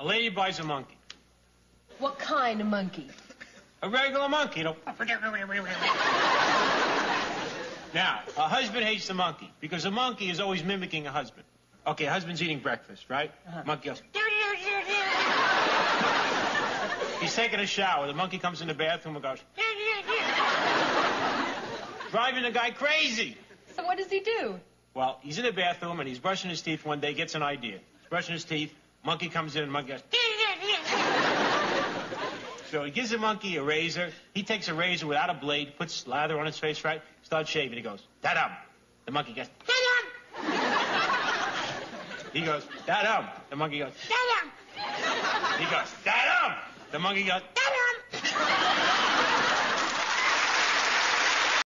A lady buys a monkey. What kind of monkey? A regular monkey, you know. Now, a husband hates the monkey because a monkey is always mimicking a husband. Okay, husband's eating breakfast, right? Uh-huh. Monkey goes. He's taking a shower. The monkey comes in the bathroom and goes. Driving the guy crazy. So what does he do? Well, he's in the bathroom and he's brushing his teeth one day, gets an idea. He's brushing his teeth, monkey comes in and monkey goes. So he gives the monkey a razor. He takes a razor without a blade, puts lather on his face, right? Starts shaving. He goes, da-dum. The monkey goes, da-dum. He goes, da-dum. The monkey goes, da-dum. He goes, da-dum. The monkey goes, da-dum.